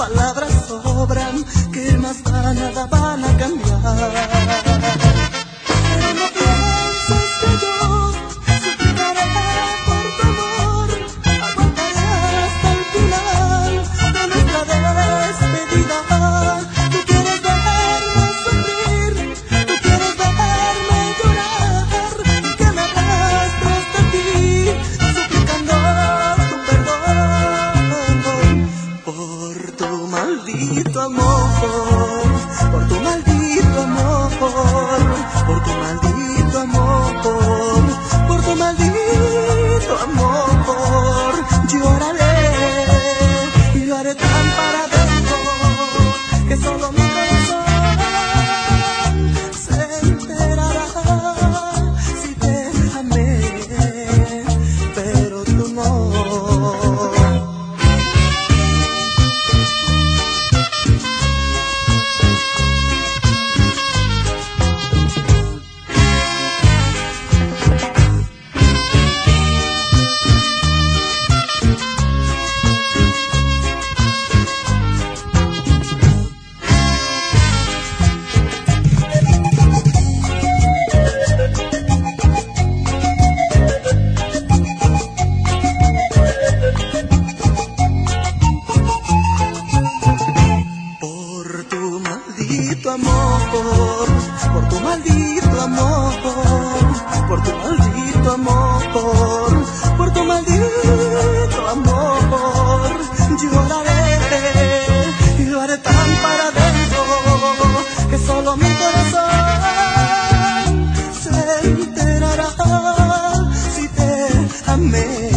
palabras sobran, que más da nada van a maldito amor, por tu maldito amor. amor, por tu maldito amor, por tu maldito amor, por tu maldito amor. Lloraré y lo haré tan para adentro que solo mi corazón se enterará si te amé.